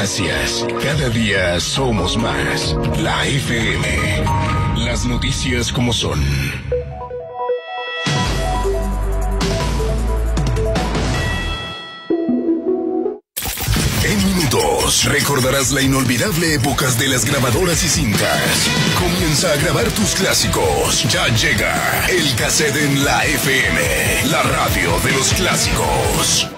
Gracias. Cada día somos más. La FM. Las noticias como son. En minutos recordarás la inolvidable épocas de las grabadoras y cintas. Comienza a grabar tus clásicos. Ya llega el cassette en la FM, la radio de los clásicos.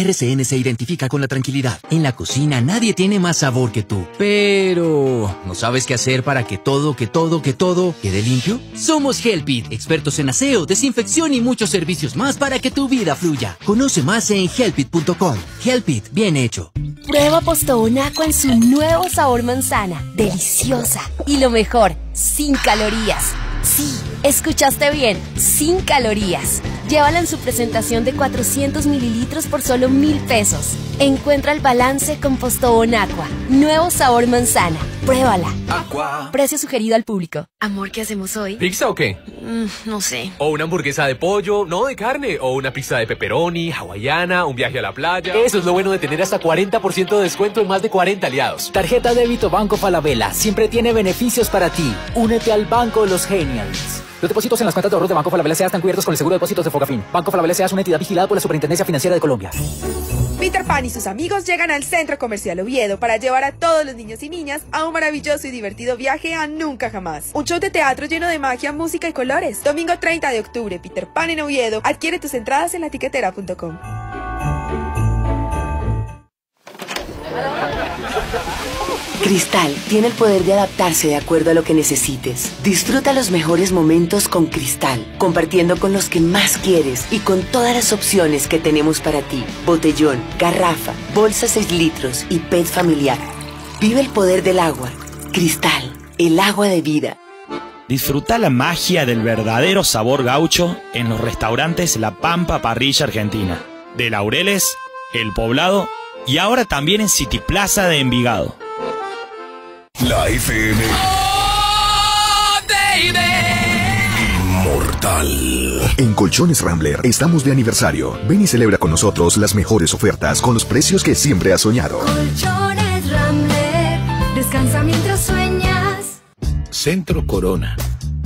RCN se identifica con la tranquilidad. En la cocina nadie tiene más sabor que tú. Pero, ¿no sabes qué hacer para que todo, que todo, que todo quede limpio? Somos Helpit, expertos en aseo, desinfección y muchos servicios más para que tu vida fluya. Conoce más en helpit.com. Helpit, bien hecho. Prueba Postobón en su nuevo sabor manzana. Deliciosa. Y lo mejor, sin calorías. Sí, escuchaste bien, sin calorías. Llévala en su presentación de 400 mililitros por solo mil pesos. Encuentra el balance con Postobón Aqua. Nuevo sabor manzana. Pruébala. Aqua. Precio sugerido al público. Amor, ¿qué hacemos hoy? ¿Pizza o qué? Mm, no sé. O una hamburguesa de pollo, no de carne. O una pizza de pepperoni, hawaiana, un viaje a la playa. Eso es lo bueno de tener hasta 40% de descuento en más de 40 aliados. Tarjeta débito Banco Falabella siempre tiene beneficios para ti. Únete al Banco Los Genials. Los depósitos en las cuentas de ahorros de Banco Falabella están cubiertos con el seguro de depósitos de Fogafín. Banco Falabella es una entidad vigilada por la Superintendencia Financiera de Colombia. Peter Pan y sus amigos llegan al Centro Comercial Oviedo para llevar a todos los niños y niñas a un maravilloso y divertido viaje a Nunca Jamás. Un show de teatro lleno de magia, música y colores. Domingo 30 de octubre, Peter Pan en Oviedo. Adquiere tus entradas en latiquetera.com. Cristal tiene el poder de adaptarse de acuerdo a lo que necesites. Disfruta los mejores momentos con Cristal, compartiendo con los que más quieres y con todas las opciones que tenemos para ti. Botellón, garrafa, bolsa 6 litros y PET familiar. Vive el poder del agua. Cristal, el agua de vida. Disfruta la magia del verdadero sabor gaucho en los restaurantes La Pampa Parrilla Argentina, de Laureles, El Poblado y ahora también en City Plaza de Envigado. La FM. Inmortal. En Colchones Rambler estamos de aniversario. Ven y celebra con nosotros las mejores ofertas con los precios que siempre has soñado. Colchones Rambler. Descansa mientras sueñas. Centro Corona.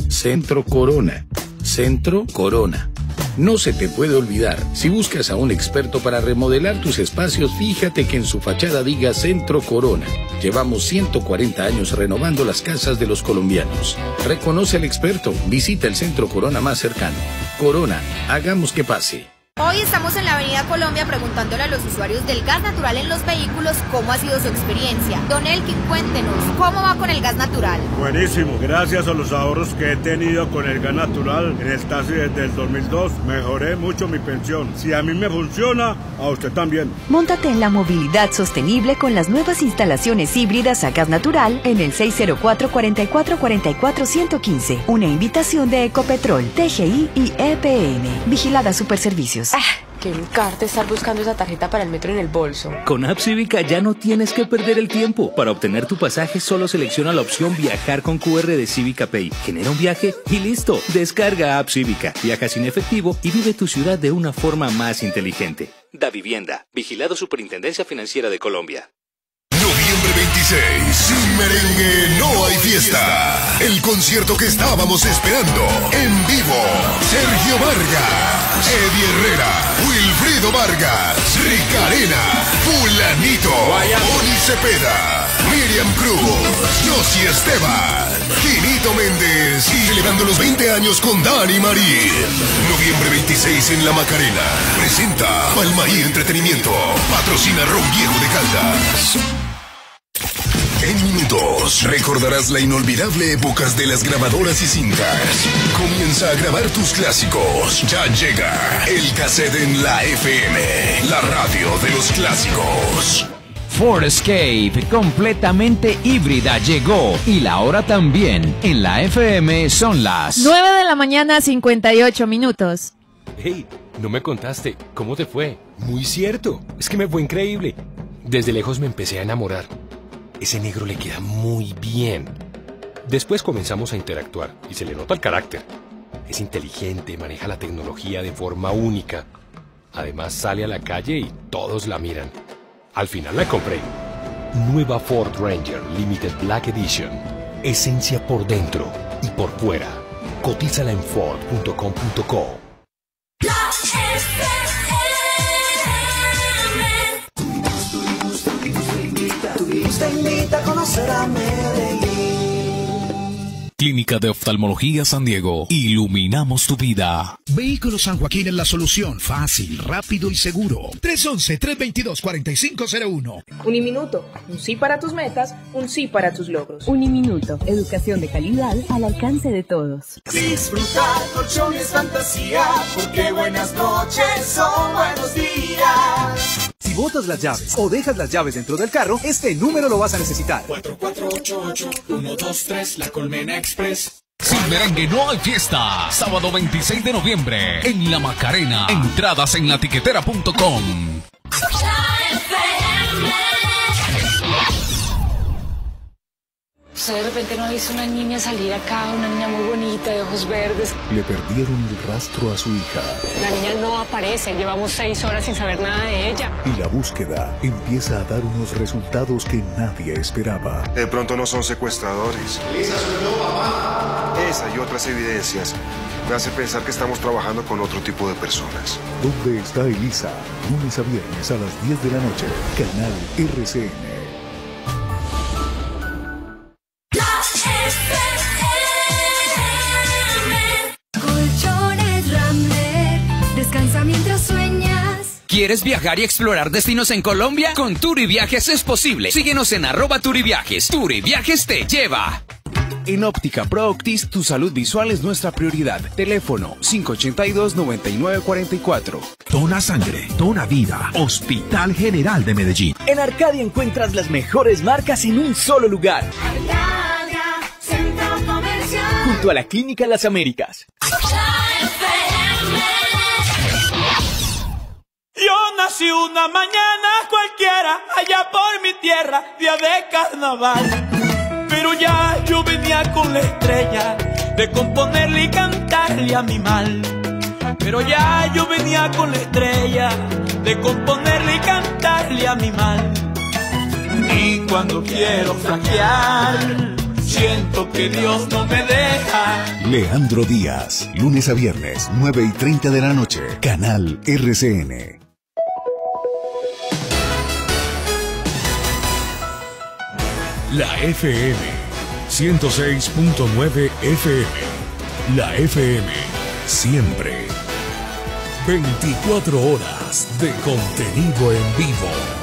Centro Corona. Centro Corona. No se te puede olvidar, si buscas a un experto para remodelar tus espacios, fíjate que en su fachada diga Centro Corona. Llevamos 140 años renovando las casas de los colombianos. Reconoce al experto, visita el Centro Corona más cercano. Corona, hagamos que pase. Hoy estamos en la Avenida Colombia preguntándole a los usuarios del gas natural en los vehículos cómo ha sido su experiencia. Don Elkin, cuéntenos, ¿cómo va con el gas natural? Buenísimo, gracias a los ahorros que he tenido con el gas natural en el taxi desde el 2002, mejoré mucho mi pensión. Si a mí me funciona, a usted también. Móntate en la movilidad sostenible con las nuevas instalaciones híbridas a gas natural en el 604-4444-115. Una invitación de Ecopetrol, TGI y EPN. Vigilada Superservicios. Qué encarte estar buscando esa tarjeta para el metro en el bolso. Con App Cívica ya no tienes que perder el tiempo. Para obtener tu pasaje solo selecciona la opción Viajar con QR de Cívica Pay. Genera un viaje y listo. Descarga App Cívica, viaja sin efectivo y vive tu ciudad de una forma más inteligente. Da Vivienda, Vigilado Superintendencia Financiera de Colombia. Noviembre 26, merengue no hay fiesta. El concierto que estábamos esperando. En vivo, Sergio Vargas, Eddie Herrera, Wilfrido Vargas, Ricarena, Fulanito, Oni Cepeda, Miriam Cruz, Josie Esteban, Quinito Méndez y celebrando los 20 años con Dani Marín. Noviembre 26 en La Macarena. Presenta Palmaí Entretenimiento. Patrocina Ron Viejo de Caldas. En minutos recordarás la inolvidable épocas de las grabadoras y cintas. Comienza a grabar tus clásicos. Ya llega el cassette en la FM, la radio de los clásicos. Ford Escape, completamente híbrida, llegó. Y la hora también. En la FM son las 9 de la mañana, 58 minutos. Hey, no me contaste. ¿Cómo te fue? Muy cierto. Es que me fue increíble. Desde lejos me empecé a enamorar. Ese negro le queda muy bien. Después comenzamos a interactuar y se le nota el carácter. Es inteligente, maneja la tecnología de forma única. Además sale a la calle y todos la miran. Al final la compré. Nueva Ford Ranger Limited Black Edition. Esencia por dentro y por fuera. Cotízala en Ford.com.co. te invita a conocer a Medellín. Clínica de Oftalmología San Diego. Iluminamos tu vida. Vehículos San Joaquín es la solución. Fácil, rápido y seguro. 311-322-4501. Uniminuto. Un sí para tus metas, un sí para tus logros. Uniminuto. Educación de calidad al alcance de todos. Disfrutar colchones fantasía, porque buenas noches son buenos días. Botas las llaves o dejas las llaves dentro del carro, este número lo vas a necesitar. 4488-123 La Colmena Express. Sin merengue no hay fiesta. Sábado 26 de noviembre en La Macarena. Entradas en latiquetera.com. ¿Usted de repente no ha visto una niña salir acá, una niña muy bonita, de ojos verdes? Le perdieron el rastro a su hija. La niña no aparece, llevamos seis horas sin saber nada de ella. Y la búsqueda empieza a dar unos resultados que nadie esperaba. De pronto no son secuestradores. Elisa, soy yo, papá. Esa y otras evidencias me hace pensar que estamos trabajando con otro tipo de personas. ¿Dónde está Elisa? Lunes a viernes a las 10 de la noche. Canal RCN. ¿Quieres viajar y explorar destinos en Colombia? Con Viajes es posible. Síguenos en arroba Turiviajes. Viajes te lleva. En Óptica Prooctis, tu salud visual es nuestra prioridad. Teléfono 582-9944. Dona sangre, dona vida. Hospital General de Medellín. En Arcadia encuentras las mejores marcas en un solo lugar. Arcadia, Centro Comercial. Junto a la Clínica Las Américas. Nací una mañana cualquiera, allá por mi tierra, día de carnaval. Pero ya yo venía con la estrella de componerle y cantarle a mi mal. Pero ya yo venía con la estrella de componerle y cantarle a mi mal. Y cuando quiero flaquear, siento que Dios no me deja. Leandro Díaz, lunes a viernes, 9 y 30 de la noche. Canal RCN. La FM 106.9 FM. La FM siempre. 24 horas de contenido en vivo.